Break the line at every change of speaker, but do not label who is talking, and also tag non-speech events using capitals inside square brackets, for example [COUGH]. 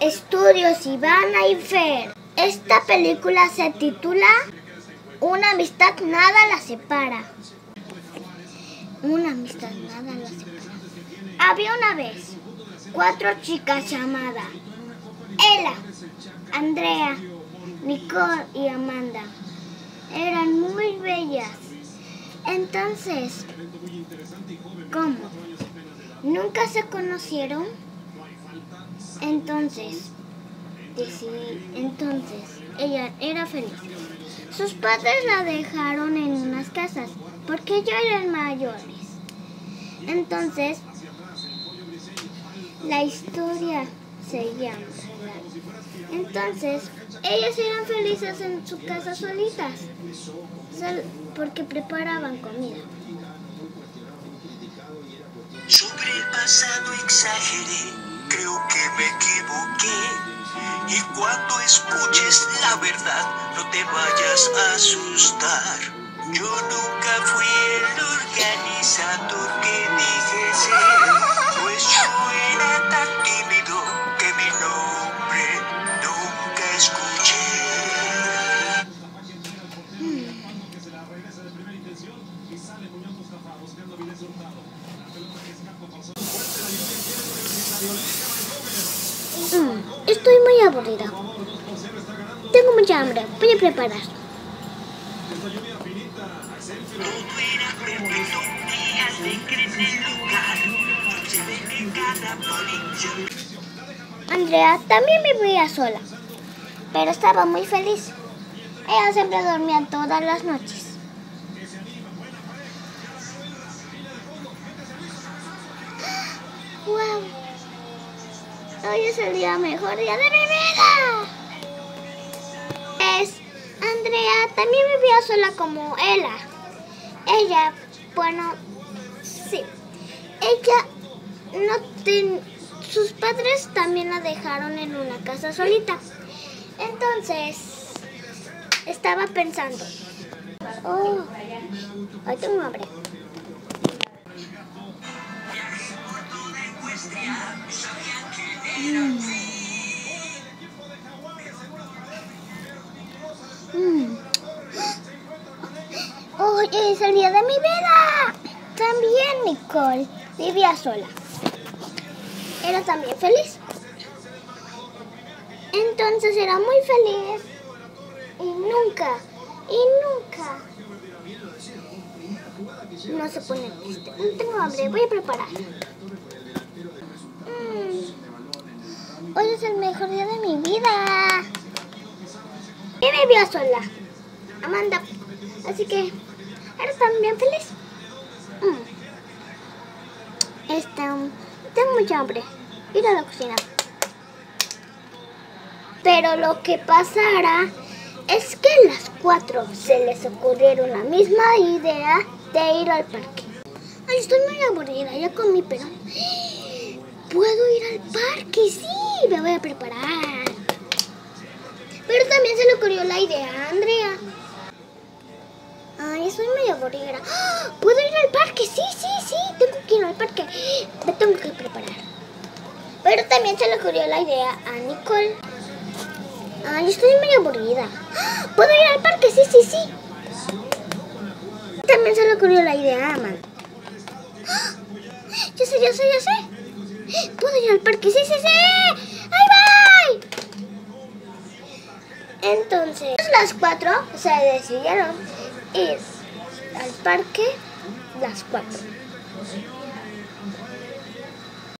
Estudios Ivana y Fer. Esta película se titula Una amistad nada la separa. Una amistad nada la separa. Había una vez cuatro chicas llamadas Ella, Andrea, Nicole y Amanda. Eran muy bellas. Entonces, ¿cómo? ¿Nunca se conocieron? Entonces, decidí, entonces, ella era feliz. Sus padres la dejaron en unas casas porque ya eran mayores. Entonces, la historia se llama. Entonces, ellas eran felices en su casa solitas, porque preparaban comida.
Sobre el pasado exageré, que me equivoqué. Y cuando escuches la verdad, no te vayas a asustar. Yo nunca fui el organizador que dije ser, pues yo era tan tímido que mi nombre nunca escuché.
Mm, estoy muy aburrida. Tengo mucha hambre. Voy a preparar. Andrea también vivía sola, pero estaba muy feliz. Ella siempre dormía todas las noches. [GASPS] ¡Wow! Hoy es el día mejor día de mi vida. Es Andrea también vivía sola como ella. Ella, bueno, sí. Ella no ten, sus padres también la dejaron en una casa solita. Entonces, estaba pensando, oh, hoy tengo hambre. Mm. Hoy es el día de mi vida. También Nicole vivía sola. Era también feliz. Entonces era muy feliz. Y nunca, y nunca. No se pone triste. No tengo hambre, voy a preparar. Mm. Hoy es el mejor día de mi vida. Y vivía sola. Amanda. Así que era también feliz. Mm. Este, tengo mucha hambre. Ir a la cocina. Pero lo que pasará es que a las cuatro se les ocurrieron la misma idea de ir al parque. Ay, estoy muy aburrida, ya comí, pero... [GASPS] ¿Puedo ir al parque? Sí, me voy a preparar. Pero también se le ocurrió la idea a Andrea. Ay, estoy muy aburrida. ¡Ah! ¿Puedo ir al parque? Sí, sí, sí, tengo que ir al parque. Me tengo que preparar. Pero también se le ocurrió la idea a Nicole. Ay, estoy muy aburrida. ¡Ah! ¿Puedo ir al parque? Sí, sí, sí. También se le ocurrió la idea a Amanda. ¡Ah! Ya sé, ya sé, ya sé. ¿Puedo ir al parque? Sí, sí, sí. ¡Ahí voy! Entonces, las cuatro se decidieron ir al parque las cuatro.